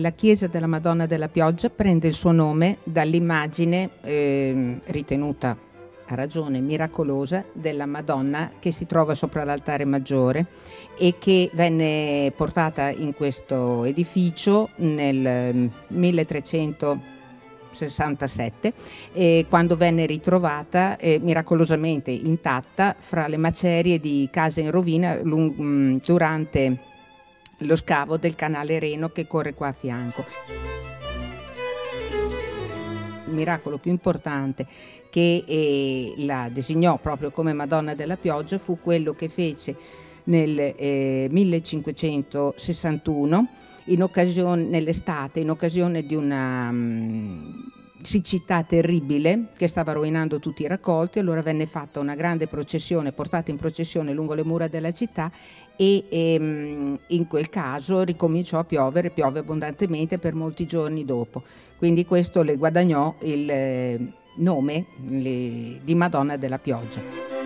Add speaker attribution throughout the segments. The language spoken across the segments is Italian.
Speaker 1: La chiesa della Madonna della Pioggia prende il suo nome dall'immagine eh, ritenuta a ragione miracolosa della Madonna che si trova sopra l'altare maggiore e che venne portata in questo edificio nel 1367 eh, quando venne ritrovata eh, miracolosamente intatta fra le macerie di case in rovina mm, durante lo scavo del canale Reno che corre qua a fianco. Miracolo più importante che eh, la designò proprio come Madonna della Pioggia fu quello che fece nel eh, 1561 in occasione, nell'estate in occasione di una um, siccità terribile che stava rovinando tutti i raccolti, allora venne fatta una grande processione, portata in processione lungo le mura della città e ehm, in quel caso ricominciò a piovere, piove abbondantemente per molti giorni dopo. Quindi questo le guadagnò il eh, nome le, di Madonna della Pioggia.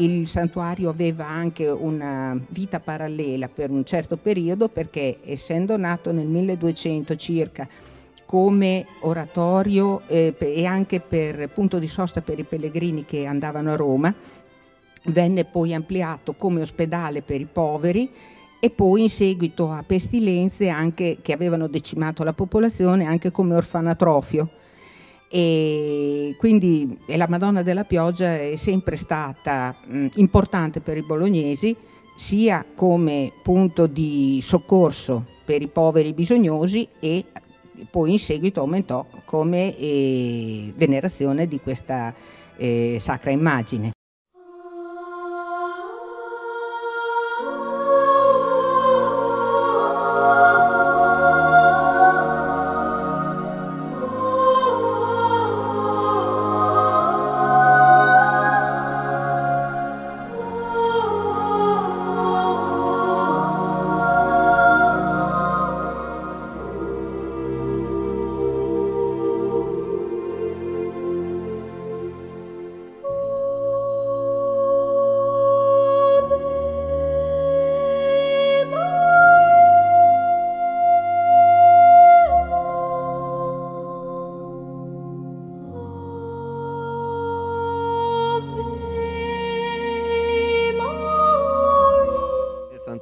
Speaker 1: Il santuario aveva anche una vita parallela per un certo periodo perché essendo nato nel 1200 circa come oratorio eh, e anche per punto di sosta per i pellegrini che andavano a Roma, venne poi ampliato come ospedale per i poveri e poi in seguito a pestilenze anche, che avevano decimato la popolazione anche come orfanatrofio e quindi la Madonna della Pioggia è sempre stata mh, importante per i bolognesi sia come punto di soccorso per i poveri bisognosi e poi in seguito aumentò come eh, venerazione di questa eh, sacra immagine.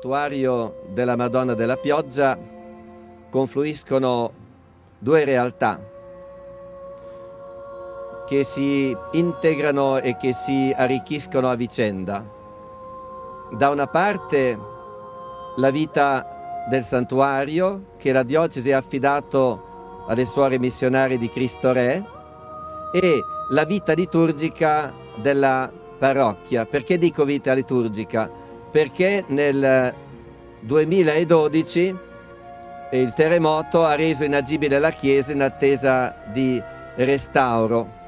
Speaker 2: Santuario della Madonna della Pioggia confluiscono due realtà che si integrano e che si arricchiscono a vicenda. Da una parte la vita del santuario che la diocesi ha affidato alle suore missionarie di Cristo Re e la vita liturgica della parrocchia. Perché dico vita liturgica? Perché nel 2012 il terremoto ha reso inagibile la chiesa in attesa di restauro.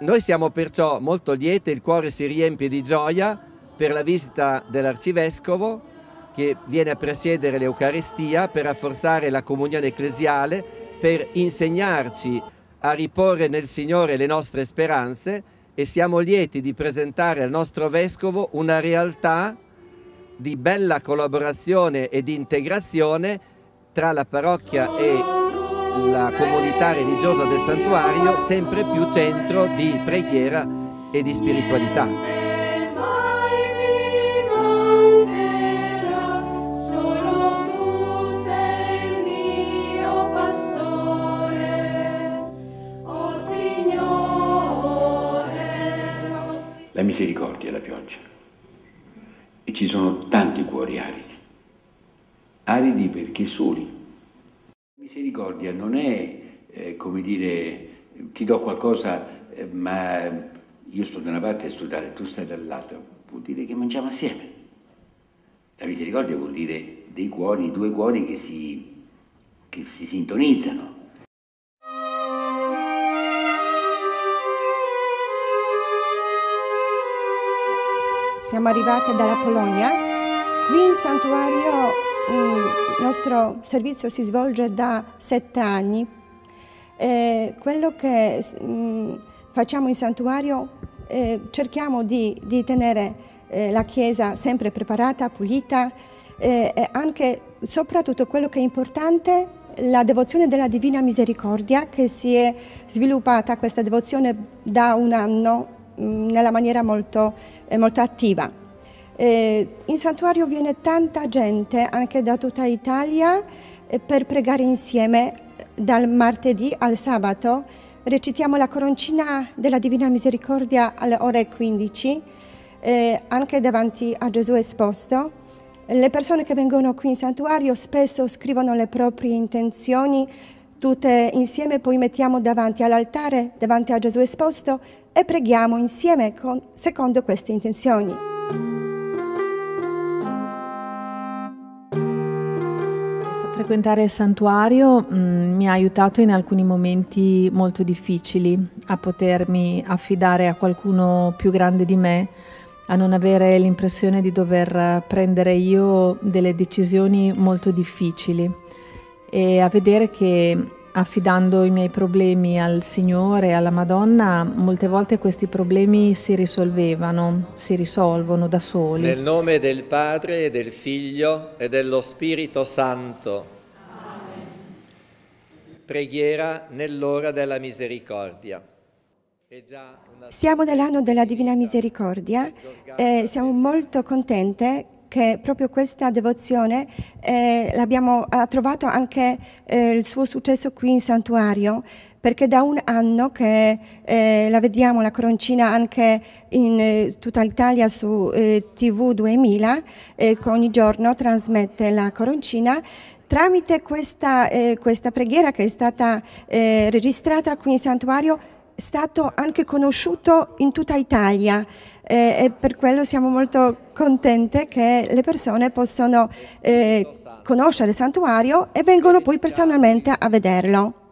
Speaker 2: Noi siamo perciò molto lieti, il cuore si riempie di gioia per la visita dell'Arcivescovo che viene a presiedere l'Eucaristia per rafforzare la comunione ecclesiale, per insegnarci a riporre nel Signore le nostre speranze e siamo lieti di presentare al nostro Vescovo una realtà di bella collaborazione e di integrazione tra la parrocchia e la comunità religiosa del santuario, sempre più centro di preghiera e di spiritualità.
Speaker 3: Misericordia la pioggia. E ci sono tanti cuori aridi, aridi perché soli. La misericordia non è, eh, come dire, ti do qualcosa, eh, ma io sto da una parte e tu stai dall'altra, vuol dire che mangiamo assieme. La misericordia vuol dire dei cuori, due cuori che si, che si sintonizzano.
Speaker 4: Siamo arrivate dalla Polonia. Qui in santuario mm, il nostro servizio si svolge da sette anni. E quello che mm, facciamo in santuario eh, cerchiamo di, di tenere eh, la chiesa sempre preparata, pulita eh, e anche, soprattutto quello che è importante, la devozione della Divina Misericordia che si è sviluppata questa devozione da un anno mm, nella maniera molto, eh, molto attiva. Eh, in santuario viene tanta gente anche da tutta Italia eh, per pregare insieme dal martedì al sabato recitiamo la coroncina della Divina Misericordia alle ore 15, eh, anche davanti a Gesù esposto. Le persone che vengono qui in santuario spesso scrivono le proprie intenzioni, tutte insieme poi mettiamo davanti all'altare, davanti a Gesù esposto e preghiamo insieme con, secondo queste intenzioni.
Speaker 5: Frequentare il santuario mh, mm, mi ha aiutato in alcuni momenti molto difficili a potermi affidare a qualcuno più grande di me, a non avere l'impressione di dover prendere io delle decisioni molto difficili e a vedere che affidando i miei problemi al Signore e alla Madonna, molte volte questi problemi si risolvevano, si risolvono da soli.
Speaker 2: Nel nome del Padre e del Figlio e dello Spirito Santo. Preghiera nell'ora della misericordia.
Speaker 4: Siamo nell'anno della Divina Misericordia e siamo molto contente che proprio questa devozione eh, ha trovato anche eh, il suo successo qui in santuario perché da un anno che eh, la vediamo la coroncina anche in eh, tutta l'Italia su eh, TV 2000 che ogni giorno trasmette la coroncina. Tramite questa, eh, questa, preghiera che è stata registrata qui in santuario stato anche conosciuto in tutta Italia eh, e per quello siamo molto contenti che le persone possano eh, conoscere il santuario e vengono poi personalmente a vederlo.